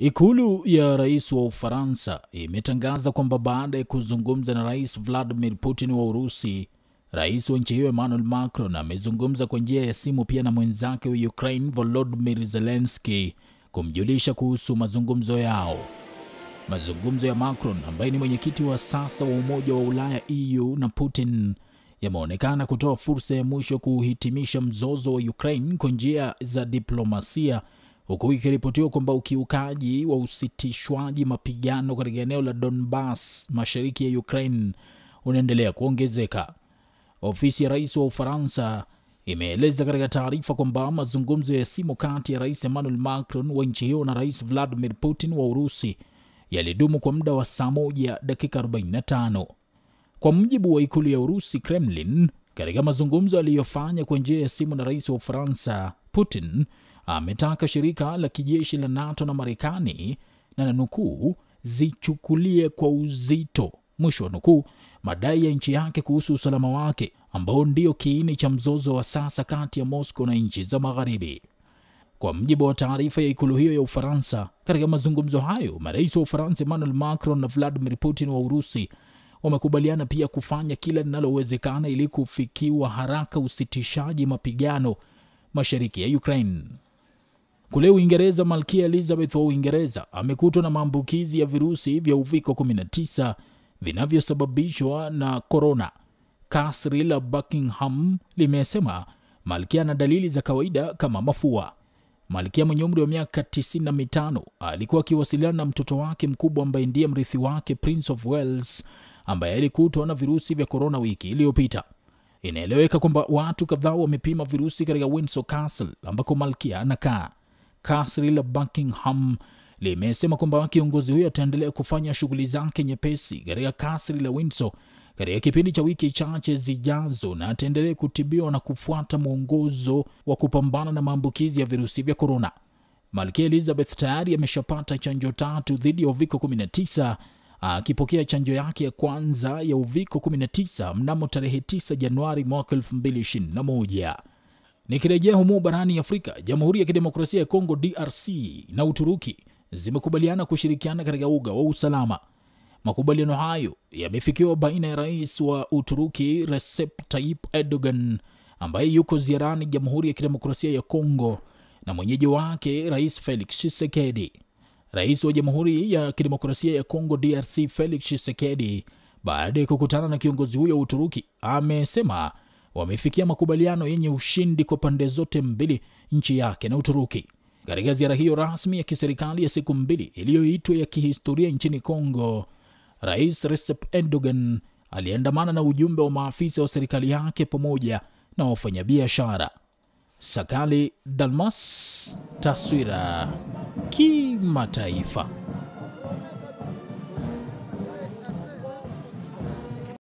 Ikulu ya rais wa Ufaransa imetangaza kwamba baada ya kuzungumza na rais Vladimir Putin wa Urusi, rais wa nchi hiyo Emmanuel Macron amezungumza kwa njia ya simu pia na mwenzake wa Ukraine Volodymyr Zelensky kumjulisha kuhusu mazungumzo yao. Mazungumzo ya Macron ambaye ni mwenyekiti wa sasa wa Umoja wa Ulaya EU na Putin yameonekana kutoa fursa ya mwisho kuhitimisha mzozo wa Ukraine kwa njia za diplomasia huku ikiripotiwa kwamba ukiukaji wa usitishwaji mapigano katika eneo la Donbas mashariki ya Ukraine unaendelea kuongezeka. Ofisi ya rais wa Ufaransa imeeleza katika taarifa kwamba mazungumzo ya simu kati ya rais Emmanuel Macron wa nchi hiyo na rais Vladimir Putin wa Urusi yalidumu kwa muda wa saa moja dakika 45. Kwa mujibu wa ikulu ya Urusi, Kremlin, katika mazungumzo aliyofanya kwa njia ya simu na rais wa Ufaransa, Putin ametaka shirika la kijeshi la NATO na Marekani na nanukuu, zichukulie kwa uzito, mwisho wa nukuu, madai ya nchi yake kuhusu usalama wake ambao ndio kiini cha mzozo wa sasa kati ya Moscow na nchi za Magharibi. Kwa mjibu wa taarifa ya ikulu hiyo ya Ufaransa, katika mazungumzo hayo marais wa Ufaransa Emmanuel Macron na Vladimir Putin wa Urusi wamekubaliana pia kufanya kila linalowezekana ili kufikiwa haraka usitishaji mapigano mashariki ya Ukraine. Kule Uingereza, Malkia Elizabeth wa Uingereza amekutwa na maambukizi ya virusi vya uviko 19 vinavyosababishwa na korona. Kasri la Buckingham limesema malkia ana dalili za kawaida kama mafua. Malkia mwenye umri wa miaka 95 alikuwa akiwasiliana na mtoto wake mkubwa ambaye ndiye mrithi wake Prince of Wales ambaye alikutwa na virusi vya korona wiki iliyopita. Inaeleweka kwamba watu kadhaa wamepima virusi katika Windsor Castle ambako malkia anakaa. Kasri la Buckingham limesema kwamba kiongozi huyo ataendelea kufanya shughuli zake nyepesi katika kasri la Windsor katika kipindi cha wiki chache zijazo na ataendelea kutibiwa na kufuata mwongozo wa kupambana na maambukizi ya virusi vya korona. Malkia Elizabeth tayari ameshapata chanjo tatu dhidi ya uviko 19 akipokea chanjo yake ya kwanza ya uviko 19 mnamo tarehe 9 Januari mwaka 2021. Nikirejea humu barani Afrika, Jamhuri ya Kidemokrasia ya Kongo DRC na Uturuki zimekubaliana kushirikiana katika uga wa usalama. Makubaliano hayo yamefikiwa baina ya rais wa Uturuki Recep Tayyip Erdogan ambaye yuko ziarani Jamhuri ya Kidemokrasia ya Kongo na mwenyeji wake Rais Felix Tshisekedi. Rais wa Jamhuri ya Kidemokrasia ya Kongo DRC Felix Tshisekedi, baada ya kukutana na kiongozi huyo wa Uturuki, amesema wamefikia makubaliano yenye ushindi kwa pande zote mbili, nchi yake na Uturuki. Katika ziara hiyo rasmi ya kiserikali ya siku mbili iliyoitwa ya kihistoria nchini Kongo, Rais Recep Erdogan aliandamana na ujumbe wa maafisa wa serikali yake pamoja na wafanyabiashara. Sakali Dalmas, taswira kimataifa.